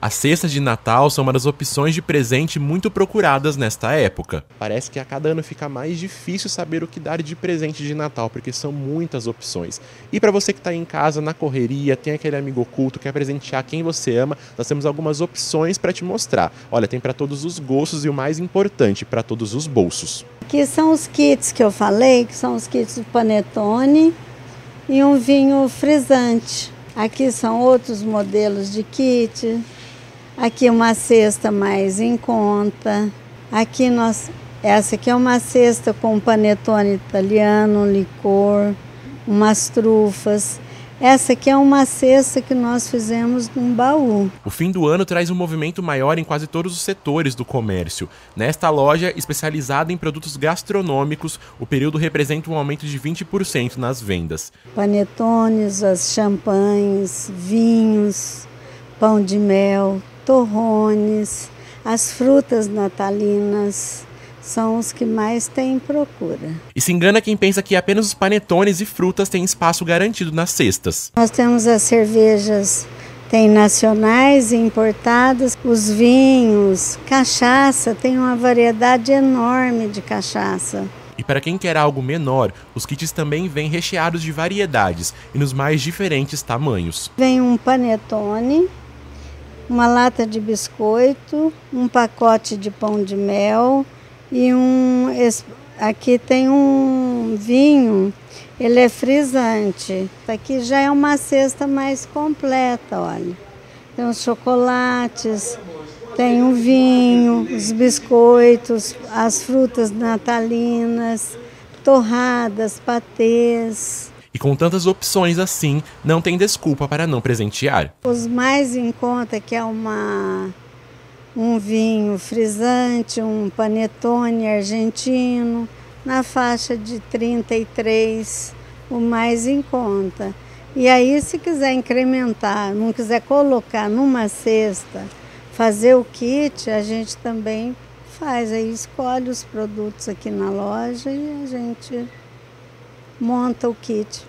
As cestas de Natal são uma das opções de presente muito procuradas nesta época. Parece que a cada ano fica mais difícil saber o que dar de presente de Natal, porque são muitas opções. E para você que está em casa, na correria, tem aquele amigo oculto, quer presentear quem você ama, nós temos algumas opções para te mostrar. Olha, tem para todos os gostos e o mais importante, para todos os bolsos. Aqui são os kits que eu falei, que são os kits do panetone e um vinho frisante. Aqui são outros modelos de kit. Aqui uma cesta mais em conta. Aqui nós, essa aqui é uma cesta com panetone italiano, um licor, umas trufas. Essa aqui é uma cesta que nós fizemos num baú. O fim do ano traz um movimento maior em quase todos os setores do comércio. Nesta loja, especializada em produtos gastronômicos, o período representa um aumento de 20% nas vendas. Panetones, as champanhes, vinhos, pão de mel, torrones, as frutas natalinas são os que mais têm procura. E se engana quem pensa que apenas os panetones e frutas têm espaço garantido nas cestas. Nós temos as cervejas, tem nacionais e importadas, os vinhos, cachaça, tem uma variedade enorme de cachaça. E para quem quer algo menor, os kits também vêm recheados de variedades e nos mais diferentes tamanhos. Vem um panetone, uma lata de biscoito, um pacote de pão de mel, e um aqui tem um vinho, ele é frisante. Aqui já é uma cesta mais completa, olha. Tem os chocolates, tem o vinho, os biscoitos, as frutas natalinas, torradas, patês. E com tantas opções assim, não tem desculpa para não presentear. Os mais em conta que é uma um vinho frisante, um panetone argentino, na faixa de 33, o mais em conta. E aí, se quiser incrementar, não quiser colocar numa cesta, fazer o kit, a gente também faz. Aí escolhe os produtos aqui na loja e a gente monta o kit.